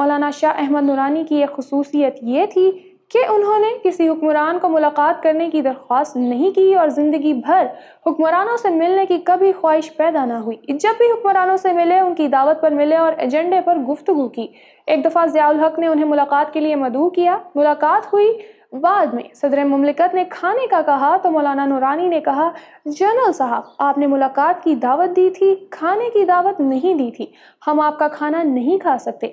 मौलाना शाह अहमद नूरानी की एक खसूसियत ये थी कि उन्होंने किसी हुक्मरान को मुलाकात करने की दरख्वास्त नहीं की और ज़िंदगी भर हुक्मरानों से मिलने की कभी ख्वाहिश पैदा ना हुई। जब भी हुक्मरानों से मिले, उनकी दावत पर मिले और एजेंडे पर गुफ्तु की। एक दफ़ा ज़ियाउल हक ने उन्हें मुलाकात के लिए मदू किया। मुलाकात हुई बाद में। सदर ममलिकत ने खाने का कहा तो मौलाना नूरानी ने कहा, जनरल साहब, आपने मुलाकात की दावत दी थी, खाने की दावत नहीं दी थी। हम आपका खाना नहीं खा सकते।